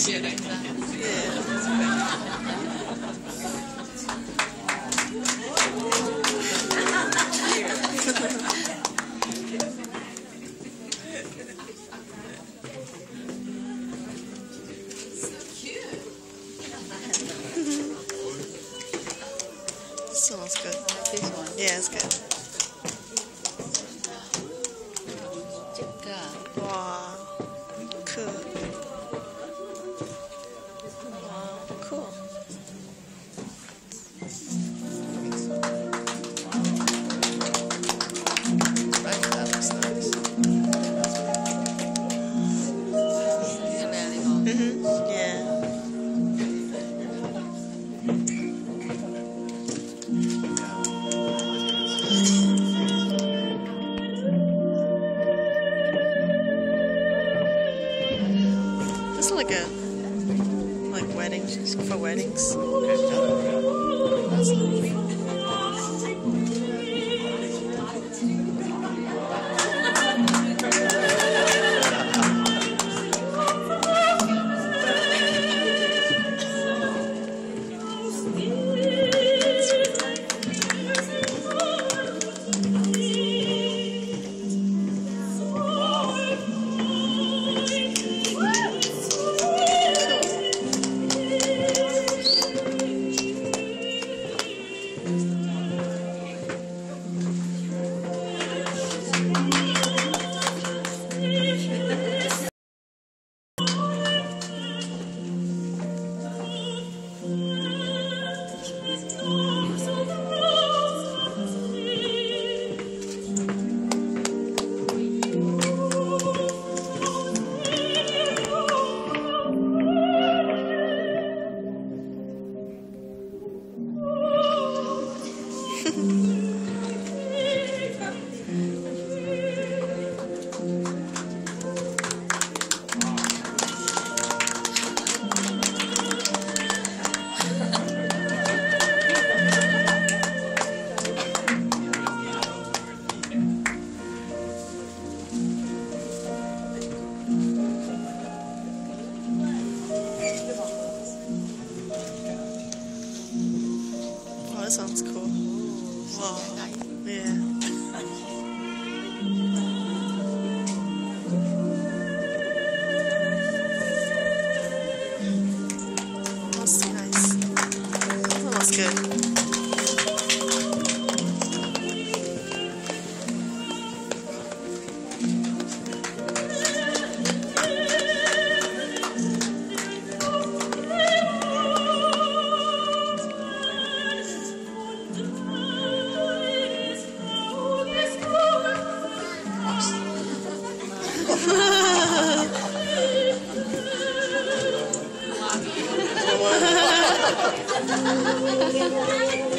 Siedem. This one's good. This one. Yeah, it's good. That's the good. ハハハハ!